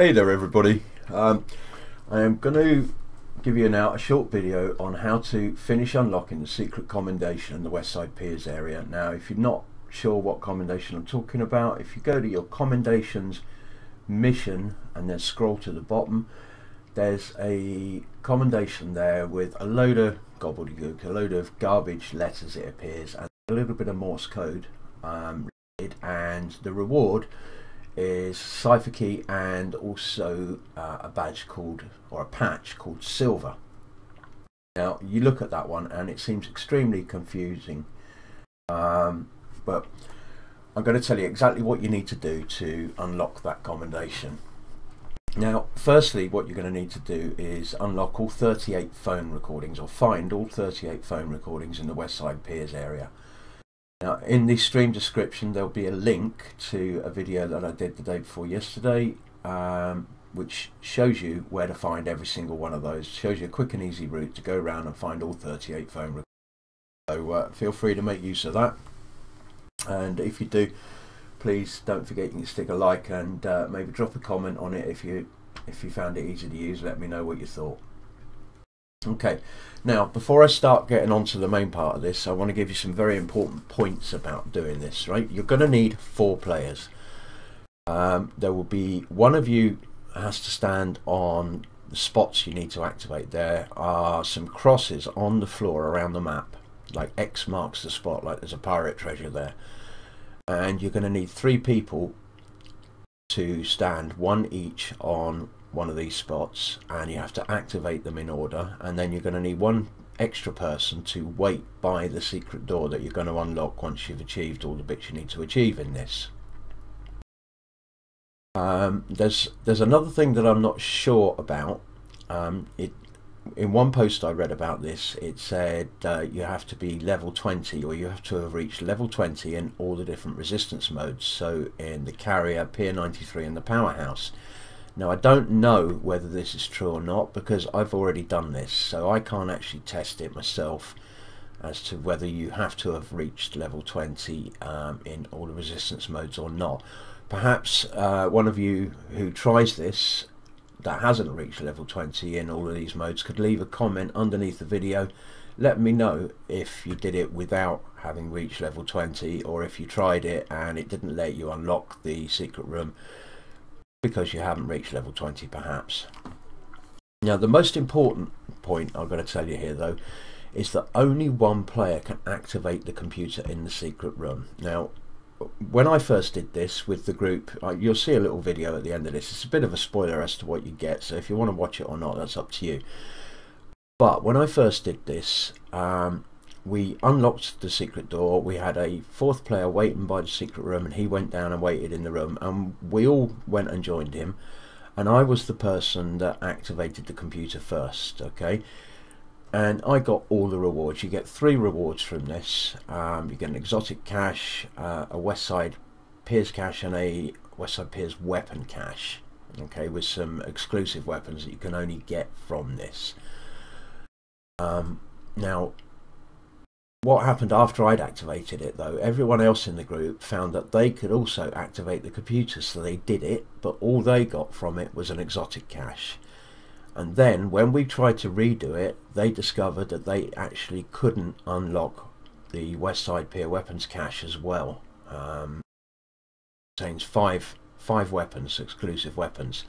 Hey there everybody. Um, I am going to give you now a short video on how to finish unlocking the secret commendation in the Westside Piers area. Now if you're not sure what commendation I'm talking about, if you go to your commendations mission and then scroll to the bottom, there's a commendation there with a load of gobbledygook, a load of garbage letters it appears, and a little bit of Morse code. Um, and the reward is cipher key and also uh, a badge called or a patch called silver. Now you look at that one and it seems extremely confusing um, but I'm going to tell you exactly what you need to do to unlock that commendation. Now firstly what you're going to need to do is unlock all 38 phone recordings or find all 38 phone recordings in the Westside Piers area now in the stream description there'll be a link to a video that I did the day before yesterday um, which shows you where to find every single one of those. Shows you a quick and easy route to go around and find all 38 phone recordings. So uh, feel free to make use of that. And if you do, please don't forget you can stick a like and uh, maybe drop a comment on it if you if you found it easy to use. Let me know what you thought. Okay, now before I start getting on to the main part of this, I want to give you some very important points about doing this, right? You're going to need four players. Um, there will be one of you has to stand on the spots you need to activate. There are some crosses on the floor around the map, like X marks the spot, like there's a pirate treasure there. And you're going to need three people to stand, one each on one of these spots and you have to activate them in order and then you're going to need one extra person to wait by the secret door that you're going to unlock once you've achieved all the bits you need to achieve in this. Um, there's there's another thing that I'm not sure about. Um, it in one post I read about this, it said uh, you have to be level 20 or you have to have reached level 20 in all the different resistance modes. So in the carrier, Pier 93 and the powerhouse. Now I don't know whether this is true or not because I've already done this so I can't actually test it myself as to whether you have to have reached level 20 um, in all the resistance modes or not. Perhaps uh, one of you who tries this that hasn't reached level 20 in all of these modes could leave a comment underneath the video let me know if you did it without having reached level 20 or if you tried it and it didn't let you unlock the secret room because you haven't reached level 20 perhaps. Now the most important point I'm going to tell you here though is that only one player can activate the computer in the secret room. Now when I first did this with the group, uh, you'll see a little video at the end of this. It's a bit of a spoiler as to what you get, so if you want to watch it or not, that's up to you. But when I first did this, um, we unlocked the secret door. We had a fourth player waiting by the secret room, and he went down and waited in the room, and we all went and joined him. And I was the person that activated the computer first. Okay, and I got all the rewards. You get three rewards from this. Um, you get an exotic cache, uh, a Westside Piers cache, and a Westside Piers weapon cache. Okay, with some exclusive weapons that you can only get from this. Um, now, what happened after I'd activated it though, everyone else in the group found that they could also activate the computer, so they did it, but all they got from it was an exotic cache. And then when we tried to redo it, they discovered that they actually couldn't unlock the Westside Pier weapons cache as well. Um, contains five five weapons, exclusive weapons.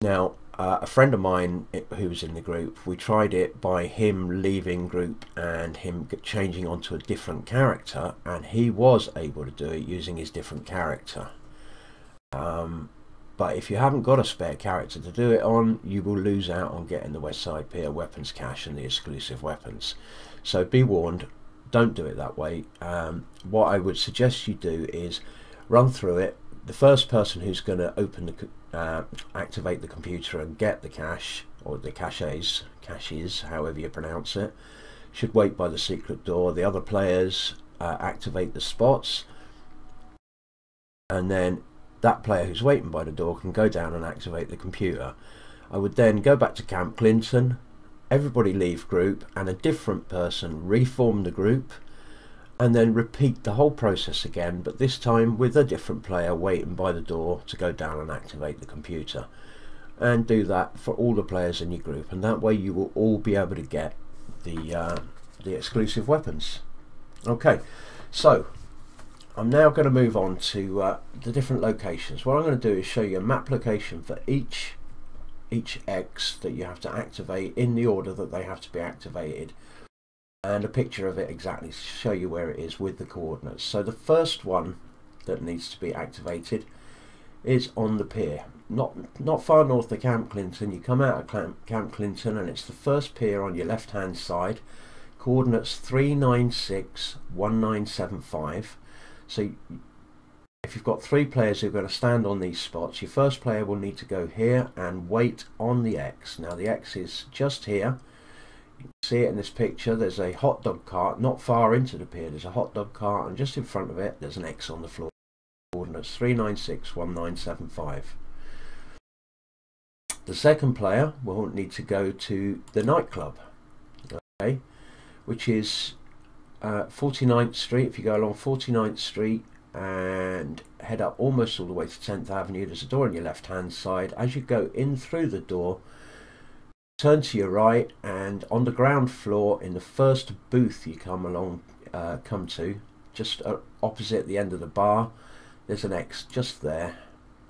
Now, uh, a friend of mine who was in the group, we tried it by him leaving group and him changing onto a different character, and he was able to do it using his different character. Um, but if you haven't got a spare character to do it on, you will lose out on getting the Westside Pier weapons cache and the exclusive weapons. So be warned, don't do it that way. Um, what I would suggest you do is run through it. The first person who's going to open the uh, activate the computer and get the cache or the caches, caches, however you pronounce it, should wait by the secret door. The other players uh, activate the spots, and then that player who's waiting by the door can go down and activate the computer. I would then go back to Camp Clinton, everybody leave group, and a different person reform the group and then repeat the whole process again, but this time with a different player waiting by the door to go down and activate the computer. And do that for all the players in your group, and that way you will all be able to get the uh, the exclusive weapons. Okay, so I'm now going to move on to uh, the different locations. What I'm going to do is show you a map location for each each X that you have to activate in the order that they have to be activated and a picture of it exactly to show you where it is with the coordinates. So the first one that needs to be activated is on the pier. Not not far north of Camp Clinton. You come out of Camp, Clinton and it's the first pier on your left hand side. Coordinates 3961975. So if you've got three players who are going to stand on these spots, your first player will need to go here and wait on the X. Now the X is just here. See it in this picture. There's a hot dog cart not far into the pier. There's a hot dog cart and just in front of it there's an X on the floor. Coordinates 3961975. The second player will need to go to the nightclub, okay, which is uh, 49th Street. If you go along 49th Street and head up almost all the way to 10th Avenue. There's a door on your left hand side. As you go in through the door, turn to your right, and on the ground floor, in the first booth you come along, uh, come to, just uh, opposite the end of the bar, there's an X just there.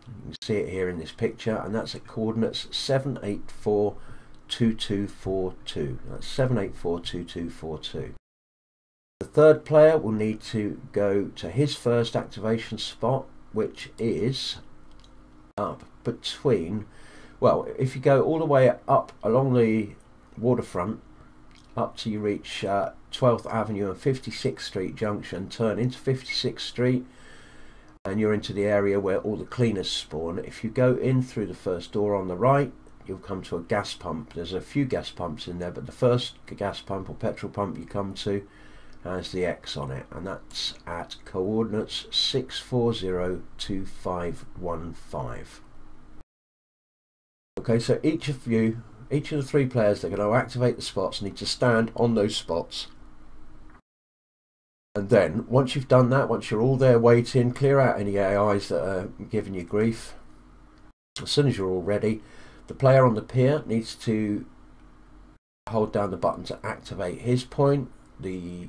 You can see it here in this picture, and that's at coordinates 7842242. That's 7842242. The third player will need to go to his first activation spot, which is up between, well, if you go all the way up along the waterfront, up till you reach uh, 12th Avenue and 56th Street Junction, turn into 56th Street, and you're into the area where all the cleaners spawn. If you go in through the first door on the right, you'll come to a gas pump. There's a few gas pumps in there, but the first gas pump or petrol pump you come to has the X on it and that's at coordinates 6402515 okay so each of you each of the three players that are going to activate the spots need to stand on those spots and then once you've done that once you're all there waiting clear out any AIs that are giving you grief as soon as you're all ready the player on the pier needs to hold down the button to activate his point the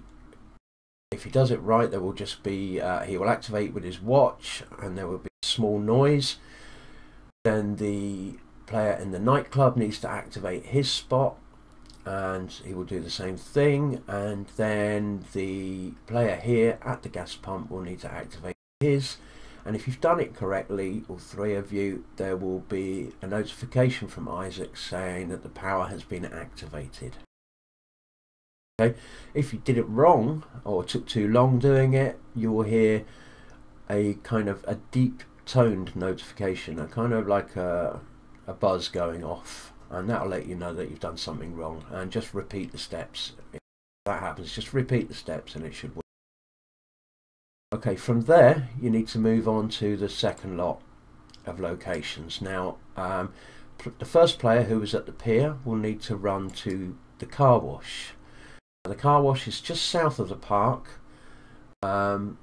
if he does it right, there will just be, uh, he will activate with his watch and there will be a small noise. Then the player in the nightclub needs to activate his spot and he will do the same thing. And then the player here at the gas pump will need to activate his. And if you've done it correctly, all three of you, there will be a notification from ISAC saying that the power has been activated. Okay, if you did it wrong or took too long doing it, you will hear a kind of a deep toned notification, a kind of like a, a buzz going off, and that'll let you know that you've done something wrong. And just repeat the steps. If that happens, just repeat the steps, and it should work. Okay, from there you need to move on to the second lot of locations. Now, um, the first player who was at the pier will need to run to the car wash the car wash is just south of the park, um,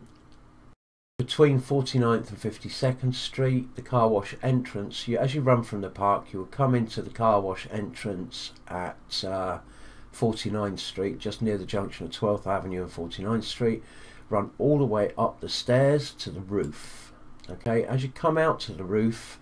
between 49th and 52nd Street. The car wash entrance, you, as you run from the park, you will come into the car wash entrance at uh, 49th Street, just near the junction of 12th Avenue and 49th Street. Run all the way up the stairs to the roof. Okay, as you come out to the roof,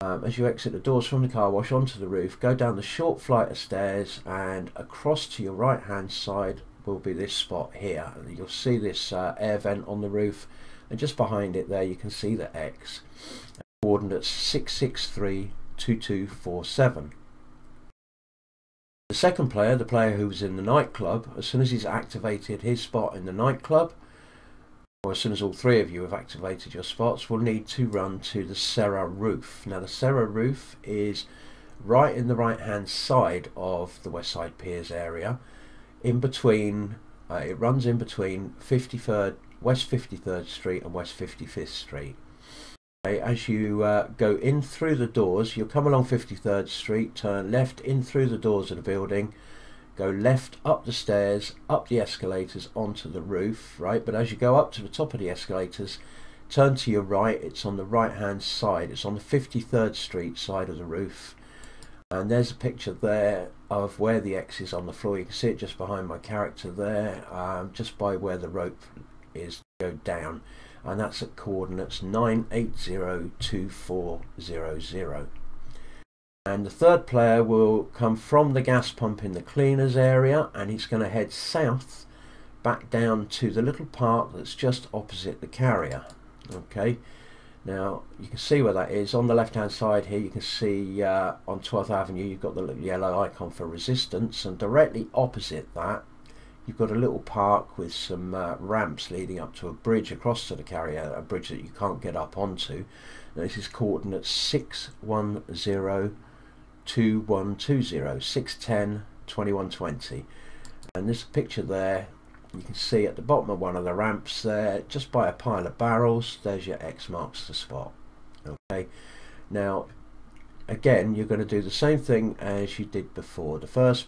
um, as you exit the doors from the car wash onto the roof, go down the short flight of stairs and across to your right hand side will be this spot here. And you'll see this uh, air vent on the roof and just behind it there you can see the X. Coordinates 6632247. The second player, the player who was in the nightclub, as soon as he's activated his spot in the nightclub, or as soon as all three of you have activated your spots, we'll need to run to the Serra roof. Now the Serra roof is right in the right hand side of the West Side Piers area, in between, uh, it runs in between 53rd, West 53rd Street and West 55th Street. Okay, as you uh, go in through the doors, you'll come along 53rd Street, turn left in through the doors of the building, go left up the stairs, up the escalators onto the roof, right? But as you go up to the top of the escalators, turn to your right, it's on the right hand side, it's on the 53rd Street side of the roof. And there's a picture there of where the X is on the floor. You can see it just behind my character there, um, just by where the rope is go down. And that's at coordinates 9802400 and the third player will come from the gas pump in the cleaners area and he's going to head south back down to the little park that's just opposite the carrier okay now you can see where that is. On the left hand side here you can see uh, on 12th Avenue you've got the yellow icon for resistance and directly opposite that you've got a little park with some uh, ramps leading up to a bridge across to the carrier a bridge that you can't get up onto. Now, this is coordinates 610 2120 610 2120 and this picture there you can see at the bottom of one of the ramps there just by a pile of barrels there's your X marks the spot okay? Now again you're going to do the same thing as you did before. The first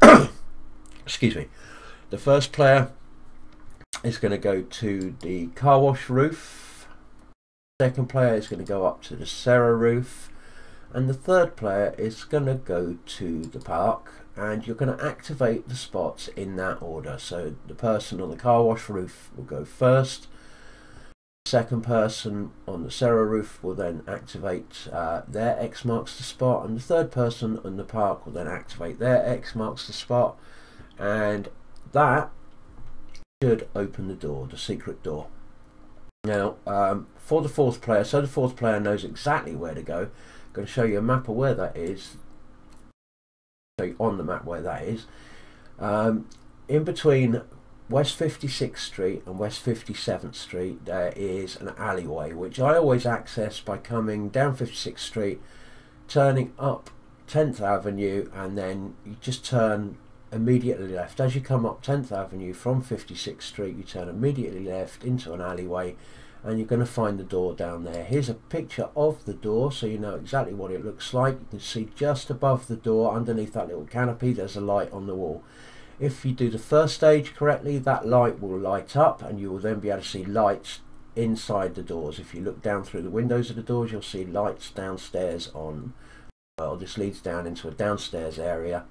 excuse me the first player is going to go to the car wash roof. Second player is going to go up to the Sarah roof. And the third player is going to go to the park and you're going to activate the spots in that order. So the person on the car wash roof will go first. Second person on the Sarah roof will then activate uh, their X marks the spot and the third person on the park will then activate their X marks the spot and that should open the door the secret door. Now um, for the fourth player so the fourth player knows exactly where to go. I'm going to show you a map of where that is. On the map where that is. Um, in between West 56th Street and West 57th Street, there is an alleyway which I always access by coming down 56th Street, turning up 10th Avenue, and then you just turn immediately left. As you come up 10th Avenue from 56th Street, you turn immediately left into an alleyway and you're going to find the door down there. Here's a picture of the door so you know exactly what it looks like. You can see just above the door underneath that little canopy there's a light on the wall. If you do the first stage correctly that light will light up and you will then be able to see lights inside the doors. If you look down through the windows of the doors you'll see lights downstairs on. Well this leads down into a downstairs area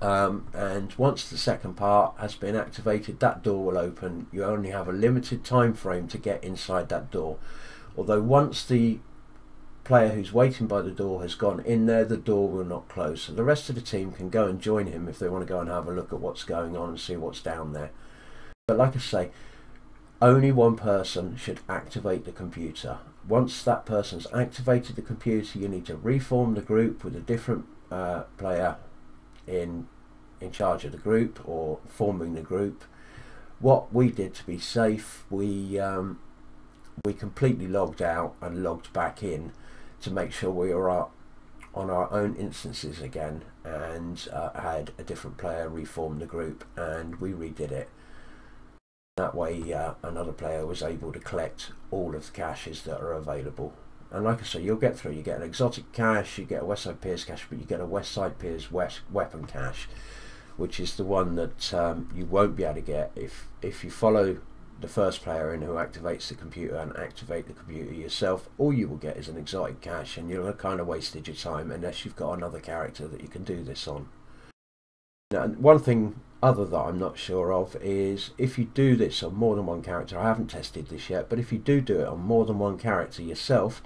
um, and once the second part has been activated that door will open. You only have a limited time frame to get inside that door. Although once the player who's waiting by the door has gone in there the door will not close. So the rest of the team can go and join him if they want to go and have a look at what's going on and see what's down there. But like I say only one person should activate the computer. Once that person's activated the computer you need to reform the group with a different uh, player in in charge of the group or forming the group. What we did to be safe, we um, we completely logged out and logged back in to make sure we were on our own instances again and uh, had a different player reform the group and we redid it. That way uh, another player was able to collect all of the caches that are available and like I say, you'll get through. You get an exotic cache, you get a West Side Piers cache, but you get a West Side Piers West weapon cache, which is the one that um, you won't be able to get if if you follow the first player in who activates the computer and activate the computer yourself. All you will get is an exotic cache, and you'll have kind of wasted your time unless you've got another character that you can do this on. Now, one thing other that I'm not sure of is if you do this on more than one character, I haven't tested this yet, but if you do do it on more than one character yourself,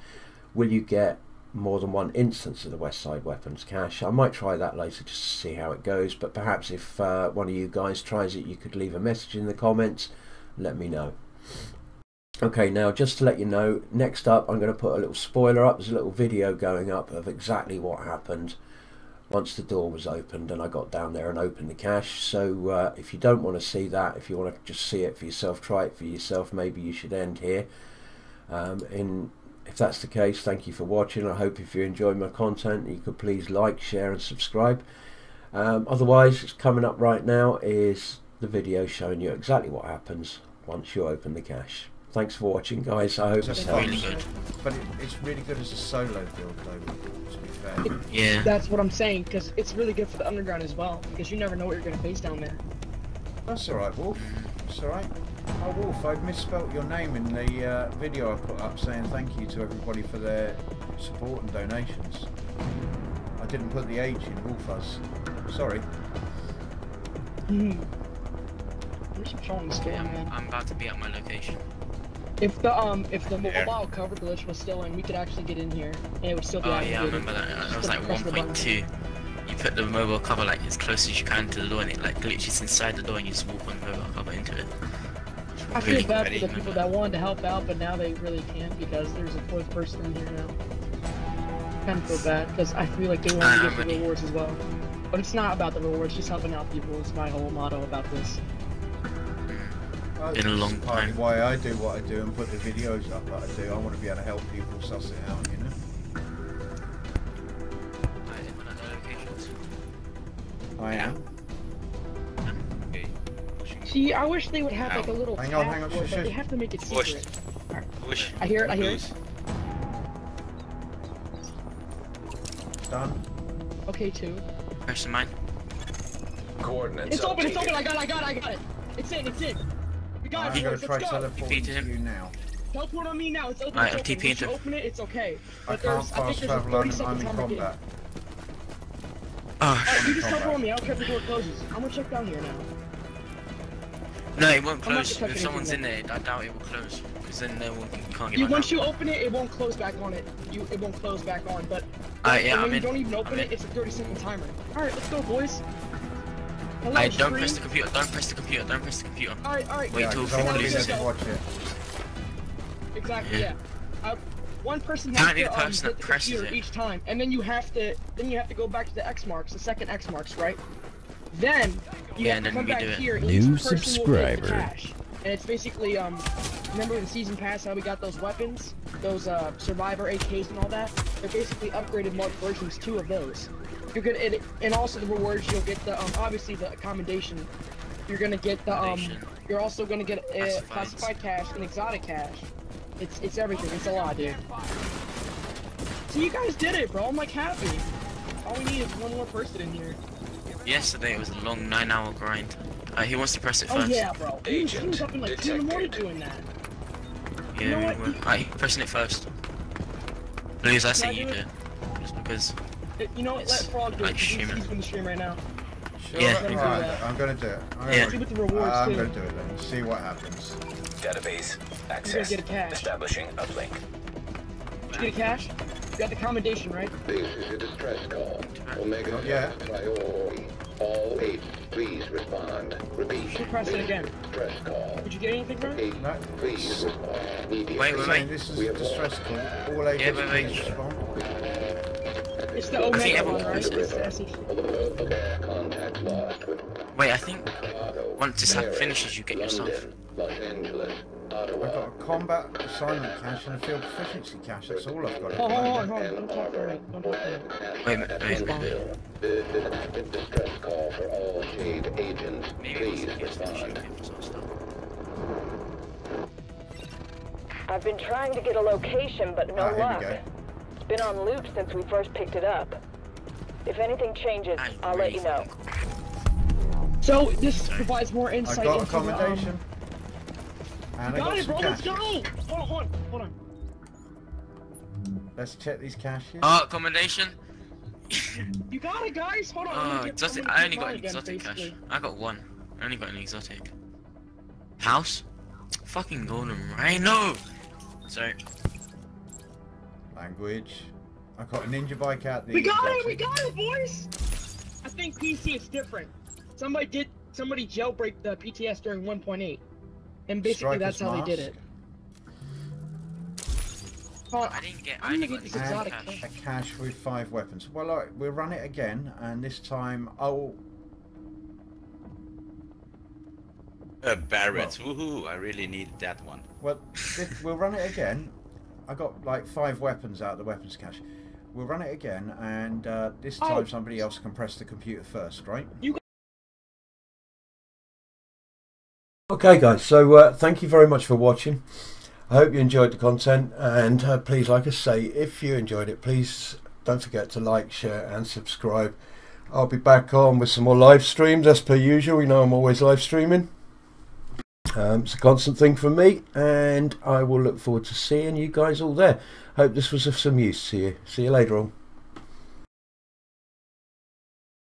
will you get more than one instance of the Westside Weapons cache? I might try that later just to see how it goes, but perhaps if uh, one of you guys tries it, you could leave a message in the comments, let me know. Okay, now just to let you know, next up I'm going to put a little spoiler up, there's a little video going up of exactly what happened once the door was opened and I got down there and opened the cache. So uh, if you don't want to see that, if you want to just see it for yourself, try it for yourself, maybe you should end here. Um, in if that's the case, thank you for watching. I hope if you enjoy my content, you could please like, share and subscribe. Um, otherwise, it's coming up right now is the video showing you exactly what happens once you open the cache. Thanks for watching, guys. I hope It's it's a fun, really good. but it, it's really good as a solo build, though. To be fair. Yeah. That's what I'm saying, because it's really good for the underground as well, because you never know what you're gonna face down there. That's all right, Wolf. It's all right. Oh, Wolf, I've misspelt your name in the uh, video I put up saying thank you to everybody for their support and donations. I didn't put the H in Wolfuzz. Sorry. Hmm. There's some strong Okay, scam, I'm, man. I'm about to be at my location. If the um if the mobile cover glitch was still in, we could actually get in here, and it would still be Oh yeah, I remember that. It was like press the 1.2. You put the mobile cover like as close as you can to the door, and it like glitches inside the door, and you just walk on the mobile cover into it. I feel Really bad for the people that wanted to help out, but now they really can't because there's a fourth person in here now. Kind of feel bad because I feel like they want to get the rewards as well. But it's not about the rewards, just helping out people is my whole motto about this. Been a long is partly time. why I do what I do and put the videos up that I do. I want to be able to help people suss it out, you know? I did one of the locations. I am. See, I wish they would have like a little Hang on, hang on, for it, shush, they have to make it Push. secret. Push. I hear it, I hear it. Done. Okay, two. Press mine. Coordinates It's open, it's open, I got it, I got it, I got it. It's in, it's in. We got I'm gonna try let's go. teleporting Defeated to him. you now. Teleport on me now, it's open, Alright, it's I'm open. Once you open it, it's okay. I But can't there's, I think fast there's a travel, 30 I'm, second I'm in combat. Ah, oh, Alright, you just Combat. teleport on me, I don't care if the door closes. I'm gonna check down here now. no, it won't close. If someone's in there, I doubt it will close. Because then they will, you can't get You, back once out. you open it, it won't close back on it. You, it won't close back on, but Alright, yeah, when I'm you in. don't even open I'm it, in. it's a 30 second timer. Alright, let's go, boys. Hello, Alright, don't screen. press the computer. Don't press the computer. Don't press the computer. Alright, alright. Wait Yeah, till 'cause I want to loses. to watch it. Exactly, Yeah. yeah. Uh, one person has to the um, person hit the computer it. each time, and then you have to then you have to go back to the X marks, the second X marks, right? Then you Yeah, have and to then come back here. and New each person will the subscriber. And it's basically um, remember the season pass how we got those weapons, those uh survivor AKs and all that. They're basically upgraded marked versions two of those. You're gonna and, and also the rewards you'll get the um obviously the accommodation. You're gonna get the um. You're also gonna get uh, Classifieds. classified cache and exotic cache. It's it's everything. It's a lot, dude. So you guys did it, bro. I'm like happy. All we need is one more person in here. Yesterday it was a long nine-hour grind. Uh, who wants to press it first. Oh first? yeah, bro. He was, he was Agent up in like two in the morning detected. doing that. Yeah, You know we what? were. Pressing it first. Blues, I Can say you do do it? it. Just because. Uh, You know what? Let Frog do it. He's, streaming. he's in the stream right now. Sure. Yeah. Let him do Alright, that. I'm going to do it. I'm gonna, See with the rewards I'm too. going to do it then. See what happens. Database access. gonna get a cache. Establishing uplink. Did you get a cache? You got the commendation, right? This is a distress call. Omega Not yet. priority. All agents, please respond. Repeat. Should press it again. Distress call. Did you get anything, bro? Agent, No. please respond. Wait, wait, wait. this is We a distress call. All agents wait, wait. please respond. It's the I think Omega everyone- one, right? It's the SEC. Contact lost with Wait, I think Chicago. once this app Paris, finishes, you get your stuff. London, Los Angeles, I've got a combat assignment cache and a field proficiency cache. That's all I've got. at Oh, the hold moment. on, hold on. Don't talk to me. Don't talk to me. Wait a minute, wait a minute. This this is a distress call for all Jade agents. Please wasn't against the respond. shooting, it was all stuff. I've been trying to get a location, but no Ah, luck. Go. It's been on loop since we first picked it up. If anything changes, I'm I'll let you know. So this provides more I insight got into the, um, accommodation. And I Got got it, some bro. Let's go. Hold on, hold on, hold on. Let's check these caches. Oh, accommodation. You got it, guys. Hold on. I'm Oh, get- exotic. I'm I only got an exotic cache. basically. I got one. I only got an exotic. House? Fucking golden rhino. Sorry. Language. I got a ninja bike out there. We got it. We got it, boys. I think PC is different. Somebody did. Somebody jailbreak the PTS during 1.8, and basically that's Striker's how they did it. Hold on, I didn't get. I'm I gonna get got this exotic exotic cache. A cache with five weapons. Well, all right, we'll run it again, and this time I'll. Uh, Barrett, woohoo! I really need that one. Well, this, we'll run it again. I got like five weapons out of the weapons cache. We'll run it again, and uh, this Oh. time somebody else can press the computer first, right? You Okay, guys. So uh, thank you very much for watching. I hope you enjoyed the content, and uh, please, like I say, if you enjoyed it, please don't forget to like, share, and subscribe. I'll be back on with some more live streams as per usual. You know, I'm always live streaming. Um, it's a constant thing for me, and I will look forward to seeing you guys all there. Hope this was of some use to you. See you later on.